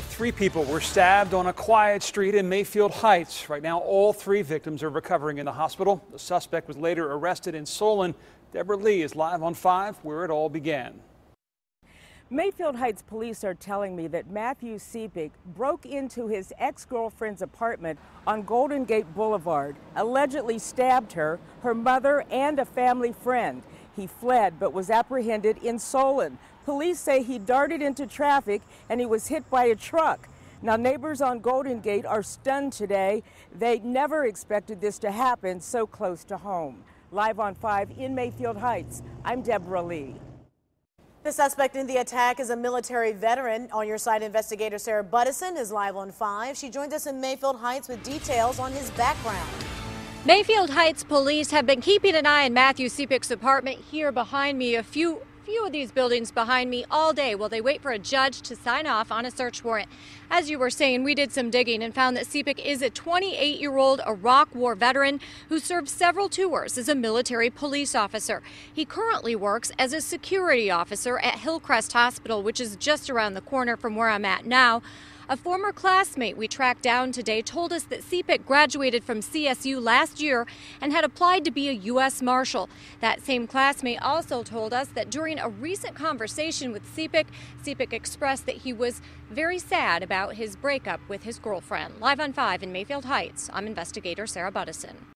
Three people were stabbed on a quiet street in Mayfield Heights. Right now, all three victims are recovering in the hospital. The suspect was later arrested in Solon. Deborah Lee is live on 5 where it all began. Mayfield Heights police are telling me that Matthew Sepik broke into his ex-girlfriend's apartment on Golden Gate Boulevard, allegedly stabbed her, her mother, and a family friend. He fled but was apprehended in Solon. Police say he darted into traffic and he was hit by a truck. Now, neighbors on Golden Gate are stunned today. They never expected this to happen so close to home. Live on 5 in Mayfield Heights, I'm Deborah Lee. The suspect in the attack is a military veteran. On your side, investigator Sarah Buduson is live on 5. She joins us in Mayfield Heights with details on his background. Mayfield Heights police have been keeping an eye on Matthew Sepik's apartment here behind me. A few few of these buildings behind me all day while they wait for a judge to sign off on a search warrant. As you were saying, we did some digging and found that Sepik is a 28 year old Iraq War veteran who served several tours as a military police officer. He currently works as a security officer at Hillcrest Hospital, which is just around the corner from where I'm at now. A former classmate we tracked down today told us that Sepik graduated from CSU last year and had applied to be a U.S. Marshal. That same classmate also told us that during a recent conversation with Sepik, Sepik expressed that he was very sad about his breakup with his girlfriend. Live on 5 in Mayfield Heights, I'm investigator Sarah Buduson.